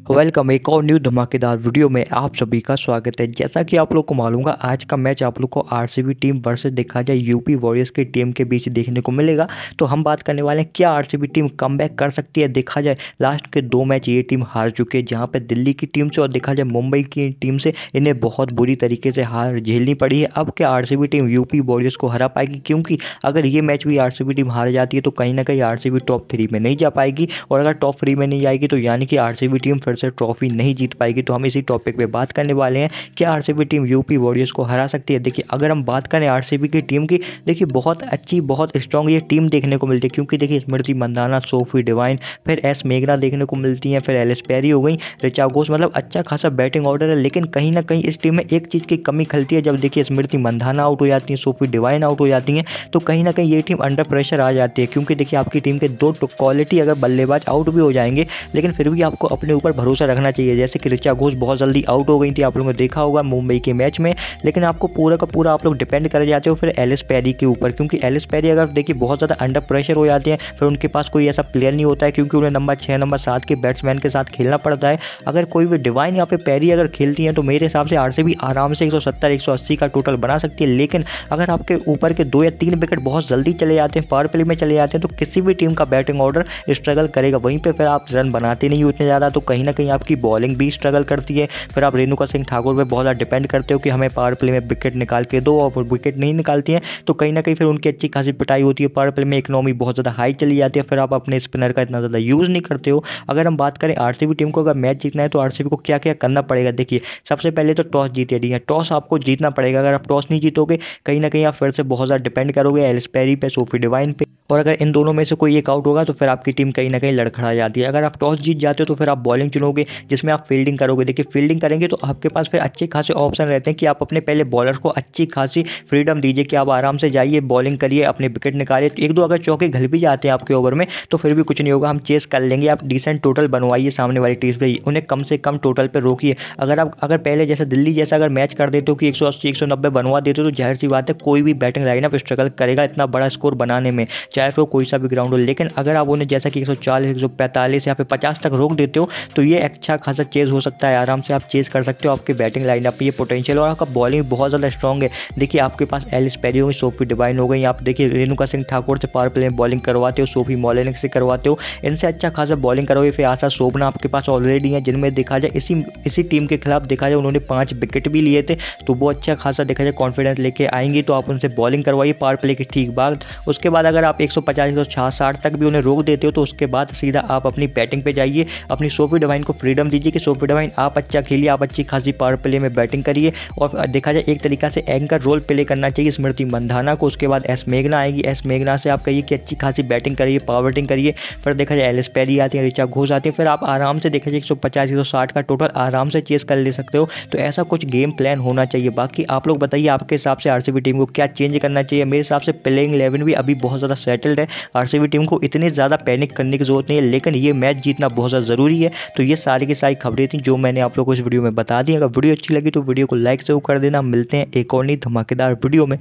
Welcome एक और new धमाकेदार वीडियो में आप सभी का स्वागत है। जैसा कि आप लोग को मालूम है, आज का मैच आप लोग को आरसीबी टीम वर्सेस देखा जाए यूपी वॉरियर्स की टीम के बीच देखने को मिलेगा। तो हम बात करने वाले हैं, क्या आरसीबी टीम कम कर सकती है? देखा जाए लास्ट के दो मैच ये टीम हार चुके हैं, जहाँ पर दिल्ली की टीम से और देखा जाए मुंबई की टीम से इन्हें बहुत बुरी तरीके से हार झेलनी पड़ी है। अब क्या आरसीबी टीम यूपी वॉरियर्स को हरा पाएगी? क्योंकि अगर ये मैच भी आरसीबी टीम हार जाती है तो कहीं ना कहीं आरसीबी टॉप थ्री में नहीं जा पाएगी। और अगर टॉप थ्री में नहीं जाएगी तो यानी कि आरसीबी टीम फिर से ट्रॉफी नहीं जीत पाएगी। तो हम इसी टॉपिक पे बात करने वाले हैं कि आरसीबी टीम यूपी वॉरियर्स को हरा सकती है। देखिए, अगर हम बात करें आरसीबी की टीम की, देखिए, बहुत अच्छी, बहुत स्ट्रॉन्ग ये टीम देखने को मिलती है। क्योंकि देखिए, स्मृति मंदाना सोफी डिवाइन फिर एस मेघना देखने को मिलती हैं, फिर एलिस पैरी हो गई रिचा घोष मतलब अच्छा खासा बैटिंग ऑर्डर है। लेकिन कहीं ना कहीं इस टीम में एक चीज़ की कमी खलती है। जब देखिए, स्मृति मंदाना आउट हो जाती है सोफी डिवाइन आउट हो जाती हैं तो कहीं ना कहीं ये टीम अंडर प्रेशर आ जाती है। क्योंकि देखिए, आपकी टीम के दो क्वालिटी अगर बल्लेबाज आउट भी हो जाएँगे, लेकिन फिर भी आपको अपने ऊपर भरोसा रखना चाहिए। जैसे कि ऋचा घोष बहुत जल्दी आउट हो गई थी, आप लोगों ने देखा होगा मुंबई के मैच में, लेकिन आपको पूरा का पूरा आप लोग डिपेंड कर जाते हो फिर एलिस पैरी के ऊपर, क्योंकि एलिस पैरी अगर देखिए बहुत ज़्यादा अंडर प्रेशर हो जाते हैं, फिर उनके पास कोई ऐसा प्लेयर नहीं होता है, क्योंकि उन्हें नंबर छः नंबर सात के बैट्समैन के साथ खेलना पड़ता है। अगर कोई भी डिवाइन यहाँ पे पैरी अगर खेलती है तो मेरे हिसाब से आर आराम से एक सौ का टोटल बना सकती है। लेकिन अगर आपके ऊपर के दो या तीन विकेट बहुत जल्दी चले जाते हैं पावर प्ले में चले जाते हैं तो किसी भी टीम का बैटिंग ऑर्डर स्ट्रगल करेगा। वहीं पर फिर आप रन बनाते नहीं उतने ज़्यादा तो कहीं ना कहीं आपकी बॉलिंग भी स्ट्रगल करती है। फिर आप रेणुका सिंह ठाकुर पर बहुत ज़्यादा डिपेंड करते हो कि हमें पावर प्ले में विकेट निकाल के दो और विकेट नहीं निकालती हैं। तो कहीं ना कहीं फिर उनकी अच्छी खासी पिटाई होती है। पावर प्ले में इकनॉमी बहुत ज़्यादा हाई चली जाती है। फिर आप अपने स्पिनर का इतना ज़्यादा यूज़ नहीं करते हो। अगर हम बात करें आरसीबी टीम को, अगर मैच जीतना है तो आरसीबी को क्या क्या करना पड़ेगा? देखिए, सबसे पहले तो टॉस जीते दी है। टॉस आपको जीतना पड़ेगा। अगर आप टॉस नहीं जीतोगे, कहीं ना कहीं आप फिर से बहुत ज़्यादा डिपेंड करोगे। एलिसपेरी पे सोफी डिवाइन पे। और अगर इन दोनों में से कोई एक आउट होगा तो फिर आपकी टीम कहीं ना कहीं लड़खड़ा जाती है। अगर आप टॉस जीत जाते हो तो फिर आप बॉलिंग चुनोगे, जिसमें आप फील्डिंग करोगे। देखिए फील्डिंग करेंगे तो आपके पास फिर अच्छे खासे ऑप्शन रहते हैं कि आप अपने पहले बॉलर को अच्छी खासी फ्रीडम दीजिए कि आप आराम से जाइए बॉलिंग करिए, अपने विकेट निकालिए। तो एक दो अगर चौके घल भी जाते हैं आपके ओवर में तो फिर भी कुछ नहीं होगा। हम चेस कर लेंगे। आप डिसेंट टोटल बनवाइए सामने वाली टीम पर उन्हें कम से कम टोटल पर रोकिए। अगर आप, अगर पहले जैसे दिल्ली जैसा अगर मैच कर देते हो कि एक सौ अस्सी, एक सौ नब्बे बनवा देते हो तो ज़ाहिर सी बात है, कोई भी बैटिंग लाइनअप स्ट्रगल करेगा इतना बड़ा स्कोर बनाने में। चाहे फिर कोई सा भी ग्राउंड हो, लेकिन अगर आप उन्हें जैसा कि एक सौ चालीस, एक सौ पैंतालीस या फिर पचास तक रोक देते हो तो ये अच्छा खासा चेज हो सकता है। आराम से आप चेज कर सकते हो आपकी बैटिंग लाइनअप पे, ये पोटेंशियल और आपका बॉलिंग बहुत ज़्यादा स्ट्रॉग है। देखिए, आपके पास एलिस पेरी हो गई सोफी डिवाइन हो गई आप देखिए रेणुका सिंह ठाकुर से पावर प्ले में बॉलिंग करवाते हो सोफी मॉलिनिक से करवाते हो, इनसे अच्छा खासा बॉलिंग करोगे फिर आशा शोभना आपके पास ऑलरेडी है, जिनमें देखा जाए, इसी इसी टीम के खिलाफ देखा जाए, उन्होंने पाँच विकेट भी लिए थे तो वो अच्छा खासा देखा जाए कॉन्फिडेंस लेके आएँगी तो आप उनसे बॉलिंग करवाइए पावर प्ले के ठीक बाद। उसके बाद अगर आप एक सौ पचास, एक सौ साठ तक भी उन्हें रोक देते हो तो उसके बाद सीधा आप अपनी बैटिंग पे जाइए। अपनी सोफी डिवाइन को फ्रीडम दीजिए कि सोफी डिवाइन, आप अच्छा खेलिए, आप अच्छी खासी पावर प्ले में बैटिंग करिए। और देखा जाए, एक तरीका से एंकर रोल प्ले करना चाहिए स्मृति मंधाना को, उसके बाद एस मेघना आएगी। एस मेघना से आप कहिए कि अच्छी खासी बैटिंग करिए, पावर बैटिंग करिए। फिर देखा जाए, एलिस पैरी आती है रिचा घोष आती है, फिर आप आराम से देखा जाए, एक सौ एक का टोटल आराम से चेस कर ले सकते हो। तो ऐसा कुछ गेम प्लान होना चाहिए। बाकी आप लोग बताइए, आपके हिसाब से आरसीबी टीम को क्या चेंज करना चाहिए? मेरे हिसाब से प्लेइंग इलेवन भी अभी बहुत ज़्यादा सेटल्ड है। आर टीम को इतनी ज़्यादा पैनिक करने की ज़रूरत नहीं है, लेकिन ये मैच जीतना बहुत ज़्यादा ज़रूरी है। तो ये सारी की सारी खबरें थी जो मैंने आप लोग को इस वीडियो में बता दी। अगर वीडियो अच्छी लगी तो वीडियो को लाइक ज़रूर कर देना। मिलते हैं एक और नई धमाकेदार वीडियो में।